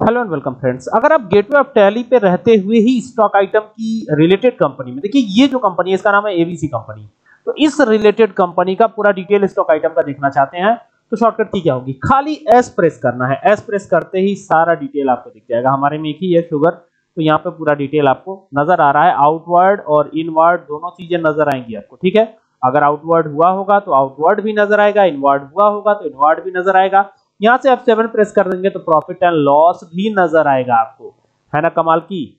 Hello and welcome friends अगर आप gateway of tally पे रहते हुए ही स्टॉक आइटम की रिलेटेड कंपनी में, देखिए, ये जो कंपनी है, इसका नाम है एबीसी कंपनी तो इस रिलेटेड कंपनी का पूरा डिटेल स्टॉक आइटम का देखना चाहते हैं तो शॉर्टकट की क्या होगी? खाली एस प्रेस करना है. एस प्रेस करते ही सारा डिटेल आपको दिख जाएगा. हमारे में एक ही है शुगर तो यहाँ पे पूरा डिटेल आपको नज़र आ रहा है. आउटवर्ड और इनवर्ड दोनों चीज़ें नज़र आएँगी आपको, ठीक है? अगर आउटवर्ड हुआ होगा तो आउटवर्ड भी नज़र आएगा इनवर्ड हुआ होगा तो इनवर्ड भी नज़र आएगा. यहाँ से आप सेवन प्रेस कर देंगे तो प्रॉफिट एंड लॉस भी नज़र आएगा आपको। है ना कमाल की?